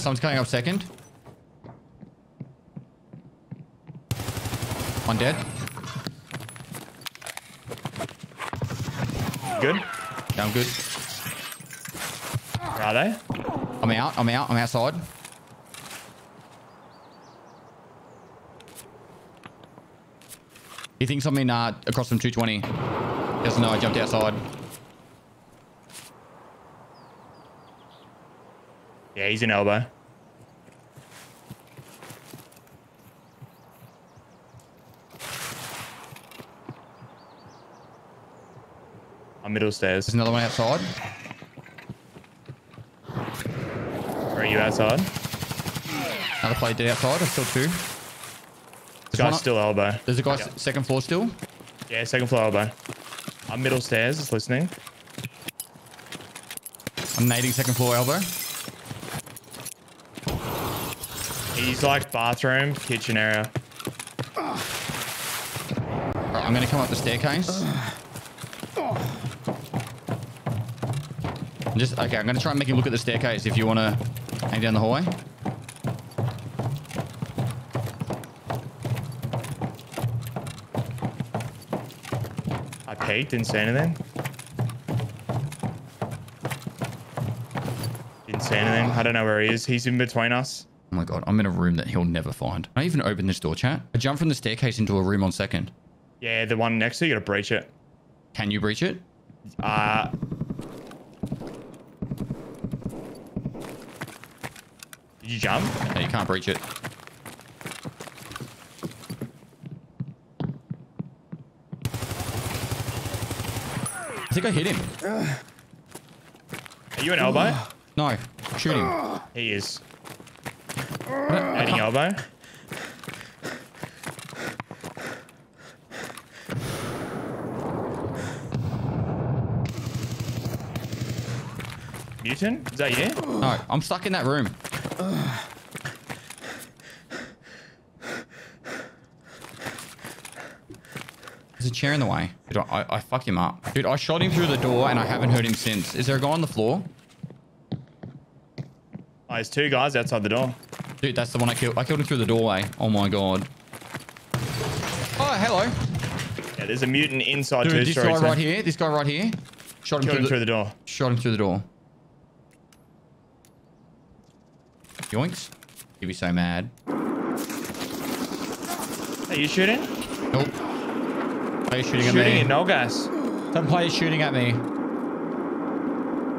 Someone's coming up second. One dead. Good. Yeah, I'm good. Where are they? I'm out. I'm out. I'm outside. He thinks I'm in uh, across from 220. Doesn't know I jumped outside. Yeah, he's in elbow. On middle stairs. There's another one outside. Where are you outside? Another player dead outside. I still two. There's, guy's still elbow. there's a guy s- second floor still. Yeah, second floor elbow. On middle stairs, is listening. I'm nading second floor elbow. He's like bathroom, kitchen area. Right, I'm going to come up the staircase. I'm just okay. I'm going to try and make him look at the staircase. If you want to hang down the hallway. I peeked, didn't see anything. Didn't see anything. I don't know where he is. He's in between us. Oh my god, I'm in a room that he'll never find. I even open this door, chat. I jump from the staircase into a room on second. Yeah, the one next to you, you gotta breach it. Can you breach it? Uh, did you jump? No, you can't breach it. I think I hit him. Are you an elbow? No, shoot him. He is. I don't- I Heading can't- elbow. Mutant? Is that you? No, I'm stuck in that room. There's a chair in the way. Dude, I, I fucked him up. Dude, I shot him through the door and I haven't heard him since. Is there a guy on the floor? Oh, there's two guys outside the door. Dude, that's the one I killed. I killed him through the doorway. Oh my god. Oh, hello. Yeah, there's a mutant inside Dude, two this stories. guy right here. This guy right here. Shot him, through, him the, through the door. Shot him through the door. Yoinks. He'd be so mad. Are you shooting? Nope. Players shooting at Shooting me. in no gas. Some players shooting at me.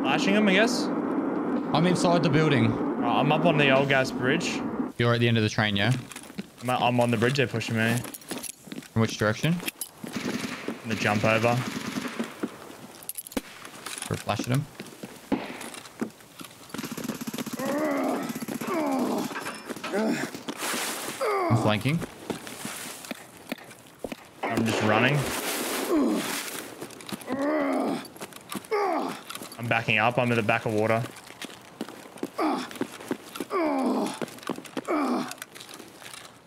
Flashing him, I guess. I'm inside the building. Oh, I'm up on the old gas bridge. You're at the end of the train, yeah? I'm, I'm on the bridge. They're pushing me. From which direction? I'm gonna jump over. For a flash at him. I'm flanking. I'm just running. I'm backing up. I'm at the back of water.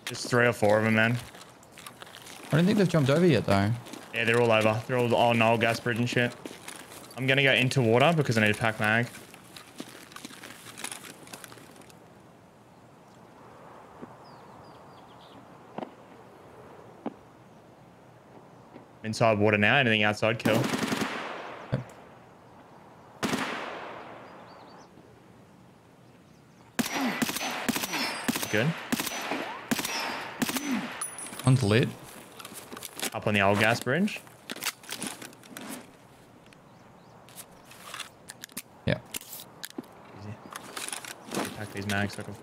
There's three or four of them, man. I don't think they've jumped over yet, though. Yeah, they're all over. They're all oh, on old gas bridge and shit. I'm gonna go into water because I need to pack mag. Inside water now. Anything outside, kill. Good. One's lit. Up on the old gas bridge. Yeah. Easy. Pack these mags I can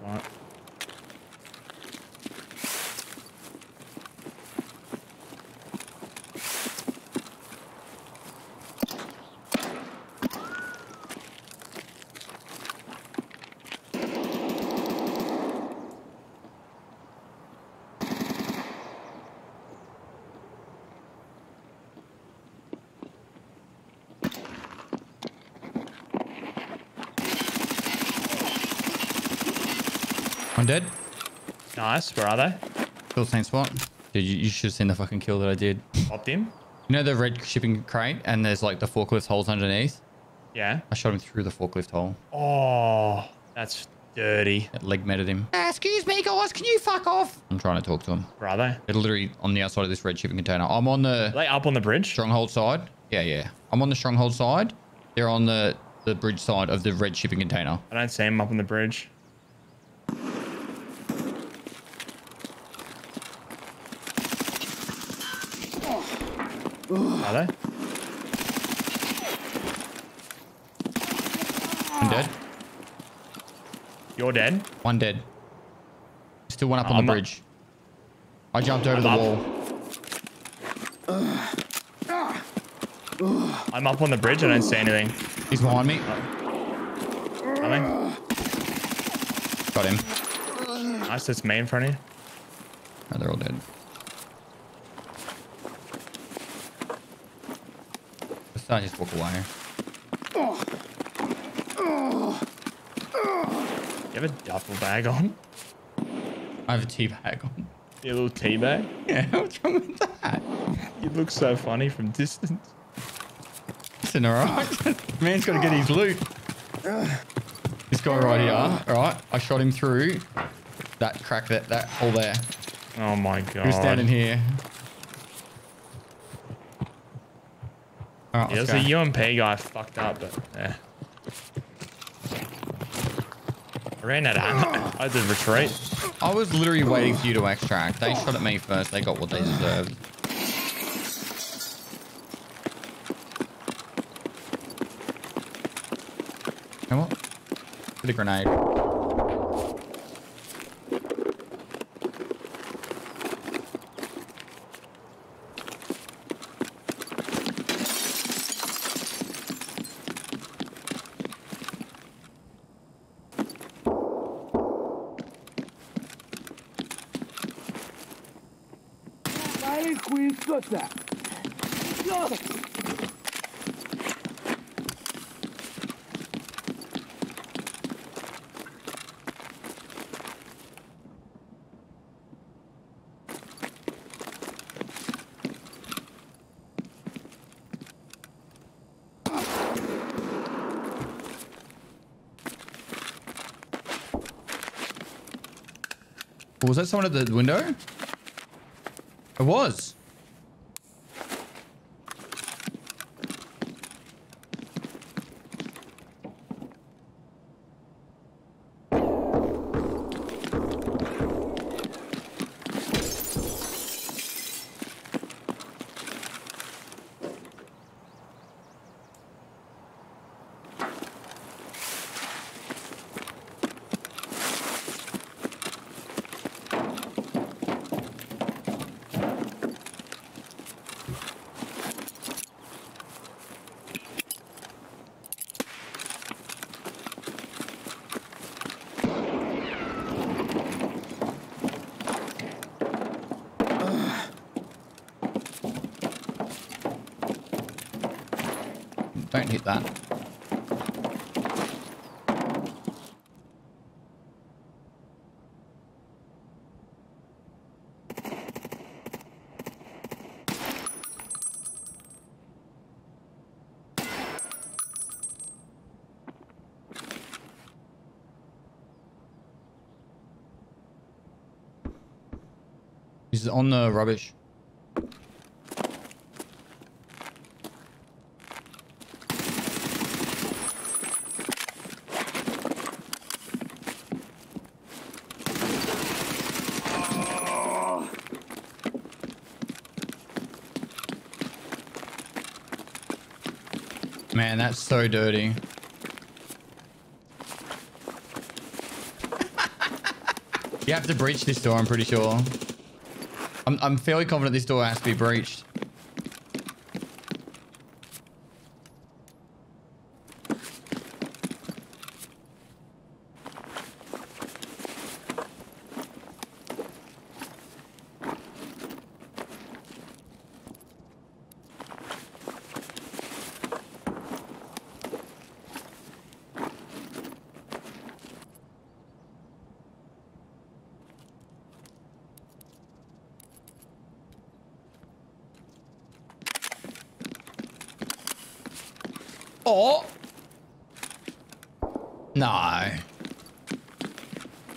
One dead. Nice. Where are they? Still the same spot. Dude, you, you should have seen the fucking kill that I did. Popped him. You know the red shipping crate and there's like the forklift holes underneath? Yeah. I shot him through the forklift hole. Oh, that's dirty. That leg met at him. Ah, excuse me, guys. Can you fuck off? I'm trying to talk to him. Where are they? They're literally on the outside of this red shipping container. I'm on the Are they up on the bridge? stronghold side. Yeah, yeah. I'm on the stronghold side. They're on the, the bridge side of the red shipping container. I don't see them up on the bridge. Are they? One dead. You're dead? One dead. Still one up on I'm the up. bridge. I jumped over I'm the up. wall. I'm up on the bridge. I don't see anything. He's behind me. They? Got him. Nice. That's me in front of you. Oh, they're all dead. Let's not just walk away. You have a duffel bag on? I have a tea bag on. Your little tea bag? Yeah, what's wrong with that? You look so funny from distance. It's Listen, alright? Man's got to get his loot. This guy right here, alright? I shot him through that crack, that, that hole there. Oh my god. He was standing here. Alright, Yeah, a UMP guy fucked up, but yeah. I ran out of ammo. I did retreat. I was literally waiting for you to extract. They shot at me first. They got what they deserved. You know what? A grenade. Oh, was that someone at the window? It was. Don't hit that. He's on the rubbish. Man, that's so dirty. you have to breach this door, I'm pretty sure. I'm, I'm fairly confident this door has to be breached. Oh! No.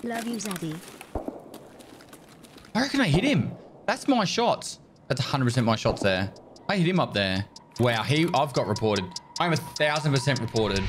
Love you, Zaddy. I reckon I hit him. That's my shots. That's 100% my shots there. I hit him up there. Wow, he. I've got reported. I'm a thousand percent reported.